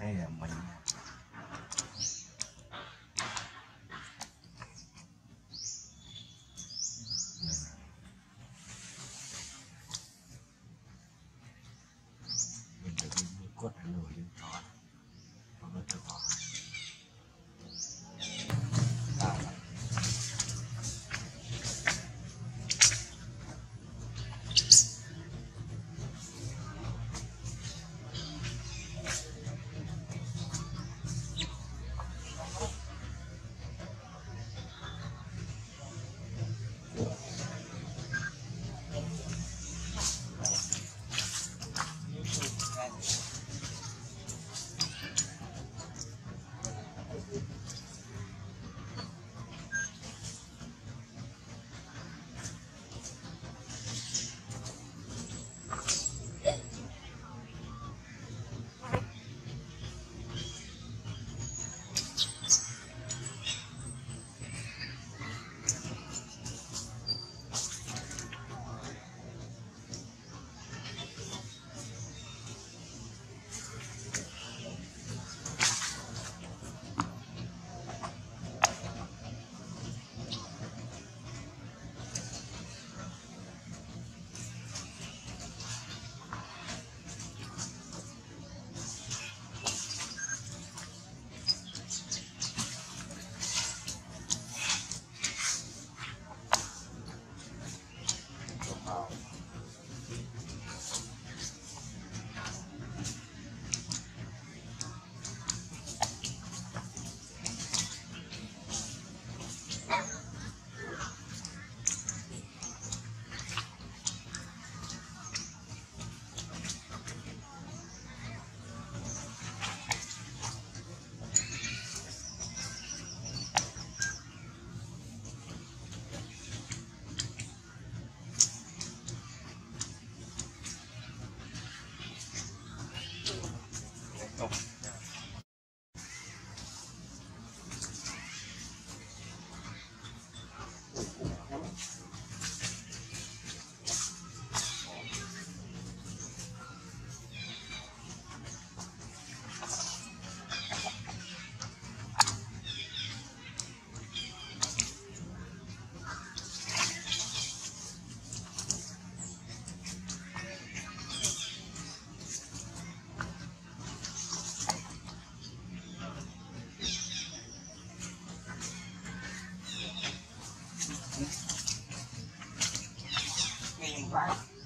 thế là mình mình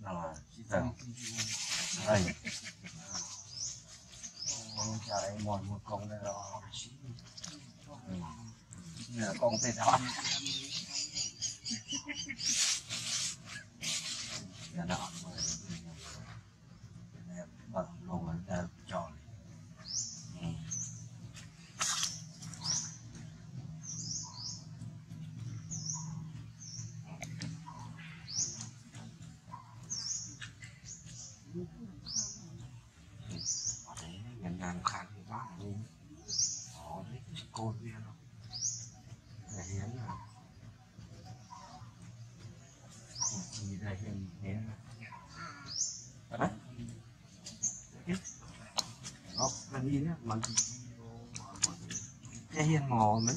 là chỉ cần đây con trai mòn một con này đó là con tê đó nhà đó mà luôn là đấy khăn thì bác luôn họ đấy cái côn kia đâu để hiến là chỉ để hiến hiến đấy nó là đi nhá, mà cái hiến mò mấy.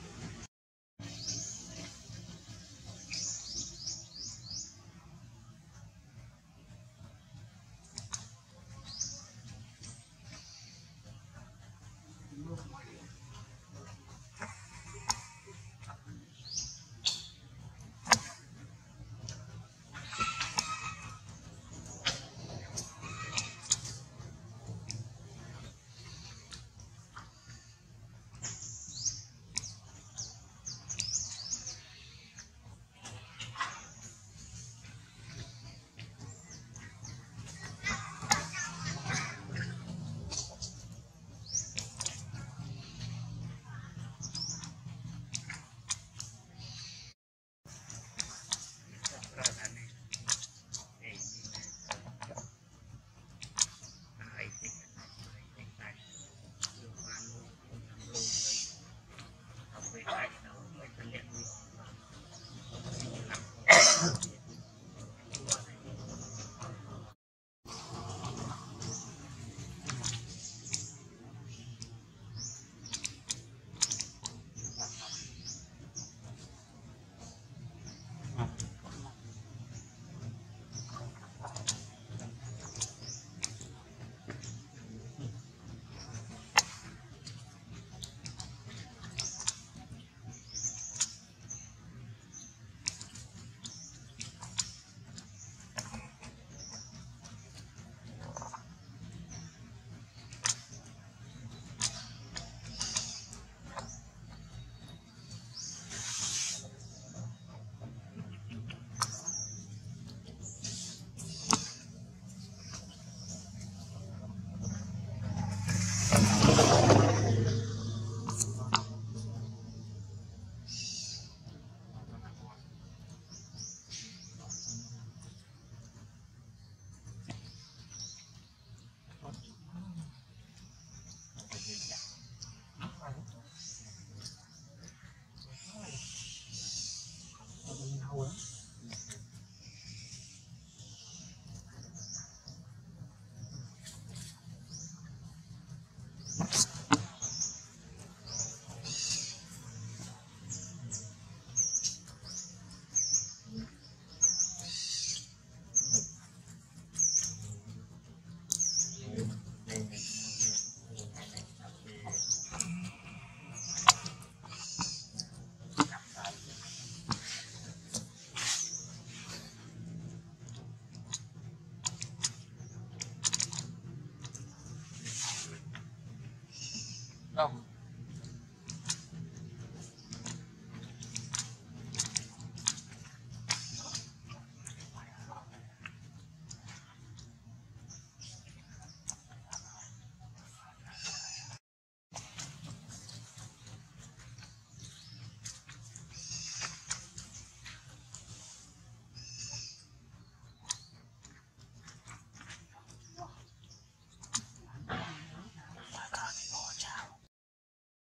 어.